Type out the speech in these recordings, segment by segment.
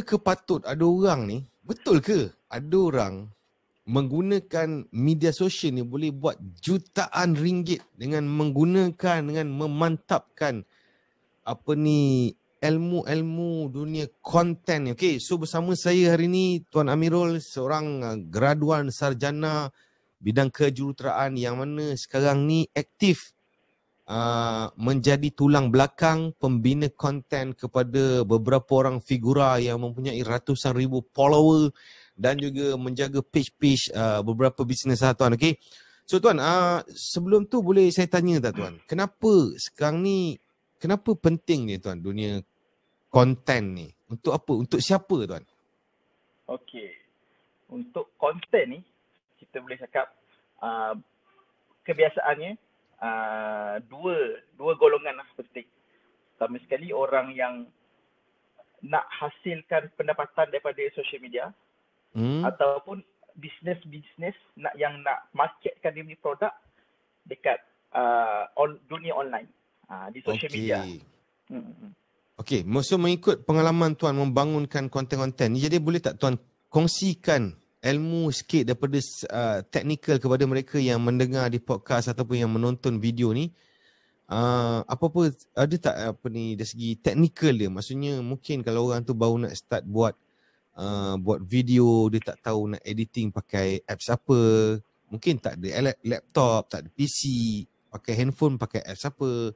ke patut ada orang ni, betul ke ada orang menggunakan media sosial ni boleh buat jutaan ringgit dengan menggunakan dengan memantapkan apa ni ilmu-ilmu dunia konten. Okey, so bersama saya hari ni Tuan Amirul seorang uh, graduan sarjana bidang kejuruteraan yang mana sekarang ni aktif uh, menjadi tulang belakang pembina konten kepada beberapa orang figura yang mempunyai ratusan ribu follower dan juga menjaga page-page uh, beberapa bisnes lah tuan. Okey? So tuan uh, sebelum tu boleh saya tanya tak tuan? Kenapa sekarang ni kenapa penting ni tuan dunia konten ni? Untuk apa? Untuk siapa tuan? Okey. Untuk konten ni kita boleh cakap uh, kebiasaannya uh, dua dua golongan lah penting pertama sekali orang yang nak hasilkan pendapatan daripada social media hmm. ataupun bisnes-bisnes nak yang nak marketkan dia punya produk dekat uh, on, dunia online uh, di social okay. media. Hmm. Okey, maksud mengikut pengalaman tuan membangunkan konten-konten ni jadi boleh tak tuan kongsikan ilmu sikit daripada uh, technical kepada mereka yang mendengar di podcast ataupun yang menonton video ni. Uh, apa-apa ada tak apa ni dari segi technical dia? Maksudnya mungkin kalau orang tu baru nak start buat uh, buat video dia tak tahu nak editing pakai apps apa. Mungkin tak ada laptop tak ada PC pakai handphone pakai apps apa.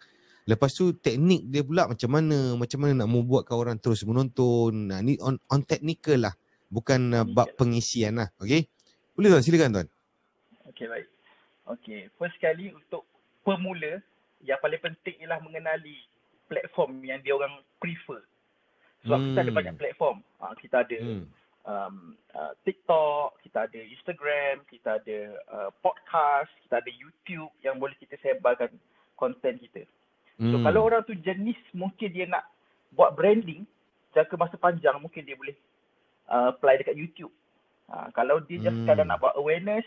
Lepas tu teknik dia pula macam mana? Macam mana nak membuatkan orang terus menonton? Nah, ni on on technical lah bukan uh, bab pengisian lah okey boleh tuan silakan tuan okey baik okey first sekali untuk pemula yang paling penting ialah mengenali platform yang dia orang prefer sebab hmm. kita ada hmm. banyak platform. Uh, kita ada hmm. um, uh, TikTok, kita ada Instagram, kita ada uh, podcast, kita ada YouTube yang boleh kita sebarkan konten kita. Hmm. So kalau orang tu jenis mungkin dia nak buat branding jangka masa panjang mungkin dia boleh uh, apply dekat YouTube. Uh, kalau dia just hmm. sekadar nak buat awareness,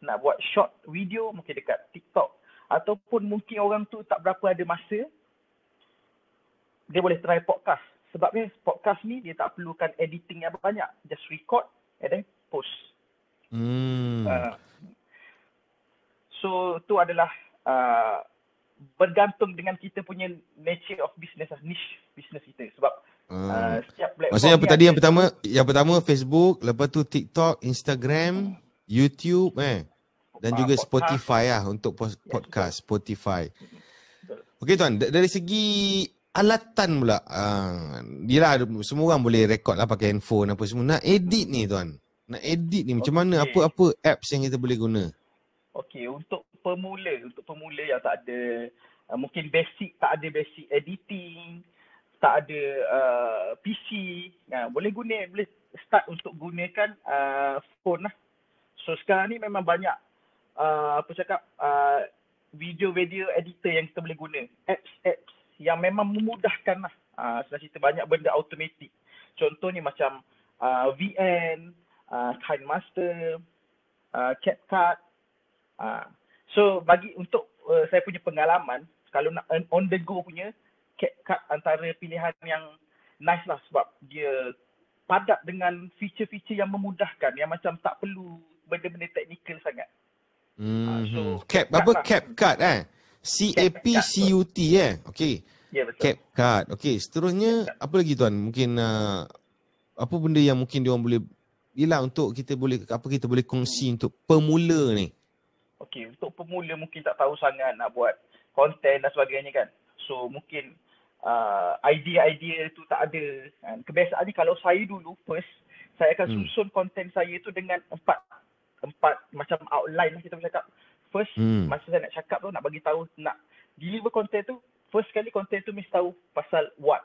nak buat short video mungkin dekat TikTok ataupun mungkin orang tu tak berapa ada masa dia boleh try podcast sebabnya podcast ni dia tak perlukan editing yang banyak. Just record and then post. Hmm. Uh, so tu adalah uh, bergantung dengan kita punya nature of business, niche business kita. Sebab hmm. uh, setiap platform Maksudnya yang tadi yang pertama, yang pertama Facebook, lepas tu TikTok, Instagram. YouTube eh. Dan uh, juga podcast. Spotify lah untuk podcast, ya, Spotify. Okey tuan, dari segi alatan pula. Uh, yelah semua orang boleh rekod lah pakai handphone apa semua. Nak edit ni tuan. Nak edit ni macam okay. mana? Apa-apa apps yang kita boleh guna? Okay untuk pemula. Untuk pemula yang tak ada uh, mungkin basic, tak ada basic editing. Tak ada uh, PC. Uh, boleh guna, boleh start untuk gunakan uh, phone lah. So sekarang ni memang banyak uh, apa cakap uh, video-video editor yang kita boleh guna. Apps-apps yang memang memudahkan lah. Uh, senang cerita banyak benda automatik. Contohnya macam uh, VN, uh, KineMaster, uh, CapCut. Uh, so bagi untuk uh, saya punya pengalaman, kalau nak on the go punya, CapCut antara pilihan yang nice lah sebab dia padat dengan feature-feature yang memudahkan yang macam tak perlu benda-benda teknikal sangat. Mm-hmm. Uh, so, Cap, apa lah. CapCut eh? C-A-P-C-U-T eh. Okay. Ya betul. Cap card. Okay, seterusnya apa lagi tuan? Mungkin uh, apa benda yang mungkin dia orang boleh Yelah untuk kita boleh apa kita boleh kongsi untuk pemula ni. Okay, untuk pemula mungkin tak tahu sangat nak buat konten dan sebagainya kan. So mungkin uh, idea-idea tu tak ada. Kan? Kebiasaan ni kalau saya dulu first, saya akan hmm. susun konten saya tu dengan empat empat macam outline lah kita boleh cakap. First, hmm. masa saya nak cakap tu nak bagi tahu nak deliver konten tu first kali content tu mesti tahu pasal what.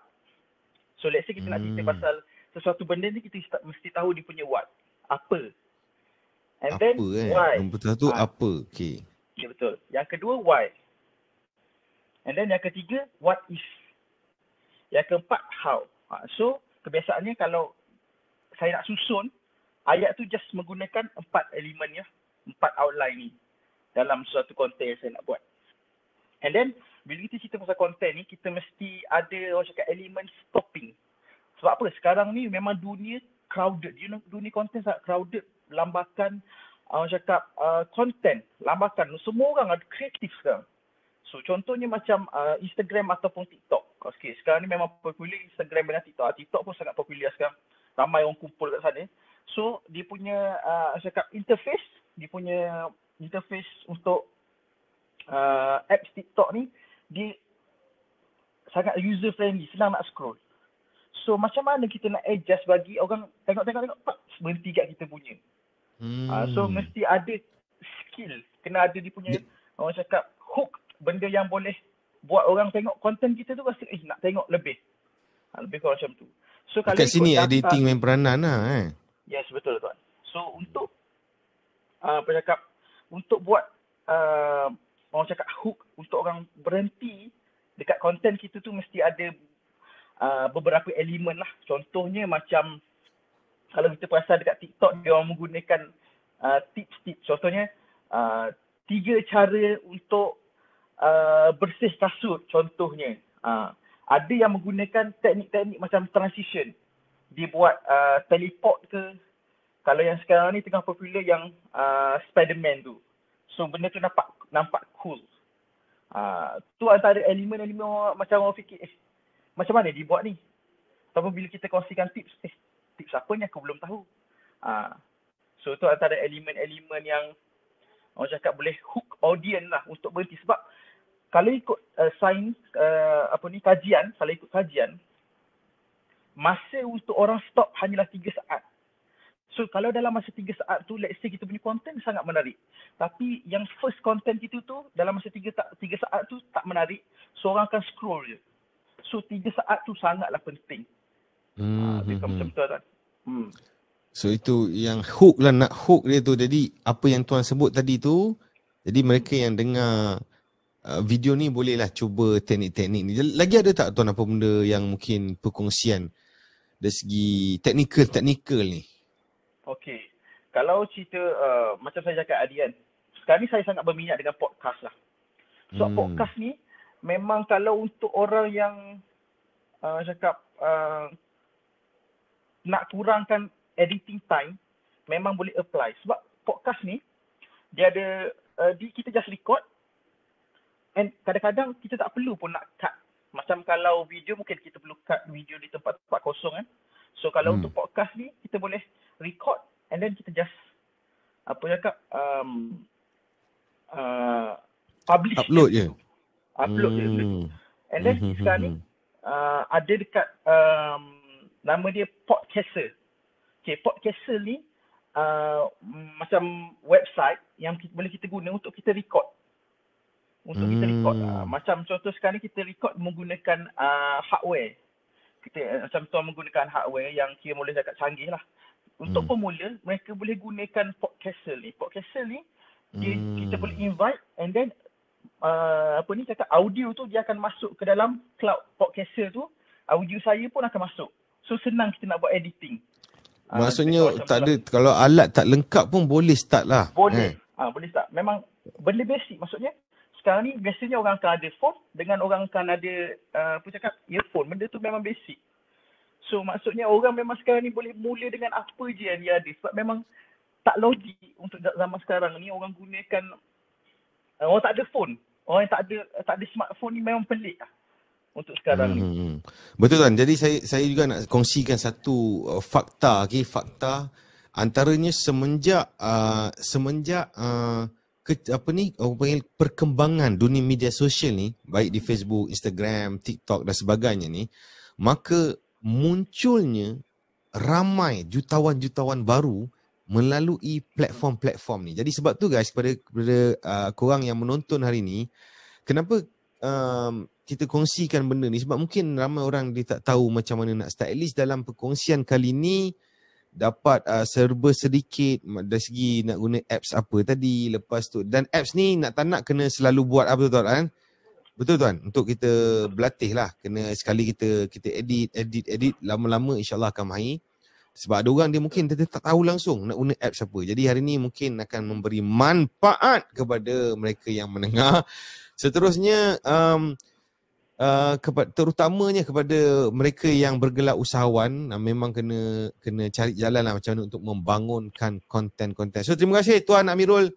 So let's say kita hmm. nak cerita hmm. pasal sesuatu benda ni kita mesti tahu dia punya what. Apa. And apa, then eh? why. Yang pertama tu ha. apa. Okay. Ya betul. Yang kedua why. And then yang ketiga what if. Yang keempat how. Ha. So kebiasaannya kalau saya nak susun ayat tu just menggunakan empat elemen ya. Empat outline ni dalam suatu konten yang saya nak buat. And then bila kita cerita pasal konten ni, kita mesti ada orang cakap elemen stopping. Sebab apa? Sekarang ni memang dunia crowded. You know, dunia content sangat crowded. Lambakan, orang cakap, uh, content. Lambakan. Semua orang ada kreatif sekarang. So contohnya macam uh, Instagram ataupun TikTok. Okay, sekarang ni memang popular Instagram dengan TikTok. Ah, TikTok pun sangat popular sekarang. Ramai orang kumpul kat sana. So dia punya uh, cakap interface, dia punya interface untuk uh, apps TikTok ni dia sangat user friendly, senang nak scroll. So macam mana kita nak adjust bagi orang tengok-tengok tengok pak berhenti kat kita punya. Hmm. Uh, so mesti ada skill, kena ada dia punya dia, orang cakap hook benda yang boleh buat orang tengok konten kita tu rasa eh nak tengok lebih. Ha, lebih kurang macam tu. So kalau Dekat sini data, editing main peranan lah eh. Yes betul tuan. So untuk uh, apa cakap untuk buat uh, orang cakap hook untuk orang berhenti dekat konten kita tu mesti ada uh, beberapa elemen lah. Contohnya macam kalau kita perasan dekat TikTok dia orang menggunakan uh, tips-tips. Contohnya uh, tiga cara untuk uh, bersih kasut contohnya. Uh, ada yang menggunakan teknik-teknik macam transition. Dia buat uh, teleport ke. Kalau yang sekarang ni tengah popular yang uh, Spiderman tu. So benda tu nampak nampak cool. Uh, tu antara elemen-elemen macam orang fikir eh macam mana dia buat ni. Ataupun bila kita kongsikan tips, eh tips apa ni aku belum tahu. Uh, so tu antara elemen-elemen yang orang cakap boleh hook audience lah untuk berhenti. Sebab kalau ikut uh, sains uh, apa ni kajian, kalau ikut kajian masa untuk orang stop hanyalah 3 saat. So kalau dalam masa 3 saat tu let's say kita punya content sangat menarik. Tapi yang first content kita tu dalam masa 3 3 saat tu tak menarik, so orang akan scroll je. So 3 saat tu sangatlah penting. Hmm, hmm, macam tu kan. Hmm. So itu yang hook lah nak hook dia tu. Jadi apa yang tuan sebut tadi tu, jadi mereka yang dengar Uh, video ni bolehlah cuba teknik-teknik ni. Lagi ada tak tuan apa benda yang mungkin perkongsian dari segi teknikal-teknikal ni? Okey. Kalau cerita uh, macam saya cakap Adi kan, sekarang ni saya sangat berminat dengan podcast lah. So hmm. podcast ni memang kalau untuk orang yang uh, cakap uh, nak kurangkan editing time, memang boleh apply. Sebab podcast ni, dia ada, uh, di, kita just record, And kadang-kadang kita tak perlu pun nak cut. Macam kalau video mungkin kita perlu cut video di tempat-tempat kosong kan. So kalau hmm. untuk podcast ni kita boleh record and then kita just apa cakap um, uh, publish upload je. Upload hmm. je. And then hmm. sekarang ni uh, ada dekat um, nama dia podcaster. Okay, podcaster ni uh, macam website yang kita, boleh kita guna untuk kita record untuk hmm. kita record. Uh, macam contoh sekarang ni kita record menggunakan uh, hardware. Kita uh, macam tuan menggunakan hardware yang kira boleh cakap canggih lah. Untuk hmm. pemula, mereka boleh gunakan podcaster ni. Podcaster ni, dia, hmm. kita boleh invite and then uh, apa ni cakap audio tu dia akan masuk ke dalam cloud podcaster tu. Audio saya pun akan masuk. So senang kita nak buat editing. Maksudnya uh, tak ada, kalau alat tak lengkap pun boleh start lah. Boleh. Eh. Ah, boleh start. Memang benda basic maksudnya sekarang ni biasanya orang akan ada phone dengan orang akan ada uh, apa cakap earphone. Benda tu memang basic. So maksudnya orang memang sekarang ni boleh mula dengan apa je yang dia ada. Sebab memang tak logik untuk zaman sekarang ni orang gunakan uh, orang tak ada phone. Orang yang tak ada tak ada smartphone ni memang pelik lah untuk sekarang hmm. ni. Hmm. Betul kan? Jadi saya saya juga nak kongsikan satu uh, fakta, okey, fakta antaranya semenjak uh, semenjak uh, ke, apa ni orang panggil perkembangan dunia media sosial ni baik di Facebook, Instagram, TikTok dan sebagainya ni maka munculnya ramai jutawan-jutawan baru melalui platform-platform ni. Jadi sebab tu guys kepada kepada uh, korang yang menonton hari ni kenapa um, kita kongsikan benda ni sebab mungkin ramai orang dia tak tahu macam mana nak start at least dalam perkongsian kali ni dapat uh, serba sedikit dari segi nak guna apps apa tadi lepas tu. Dan apps ni nak tak nak kena selalu buat apa tuan kan betul tuan. Untuk kita berlatih lah. Kena sekali kita kita edit edit edit. Lama-lama insyaallah akan mahir. Sebab ada orang dia mungkin dia tak tahu langsung nak guna apps apa. Jadi hari ni mungkin akan memberi manfaat kepada mereka yang mendengar. Seterusnya um, uh, kepada terutamanya kepada mereka yang bergelar usahawan uh, memang kena kena cari jalan lah macam mana untuk membangunkan konten-konten. So terima kasih Tuan Amirul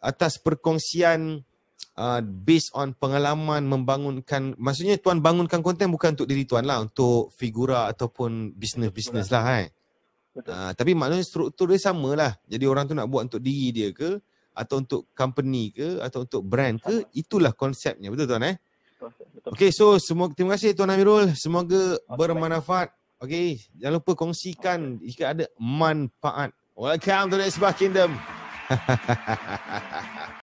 atas perkongsian uh, based on pengalaman membangunkan maksudnya tuan bangunkan konten bukan untuk diri tuan lah untuk figura ataupun bisnes-bisnes lah eh. Uh, tapi maknanya struktur dia sama lah. Jadi orang tu nak buat untuk diri dia ke atau untuk company ke atau untuk brand ke itulah konsepnya betul tuan eh betul. Okay so semua terima kasih tuan Amirul semoga okay, bermanfaat Okay jangan lupa kongsikan okay. jika ada manfaat welcome to the Isbah Kingdom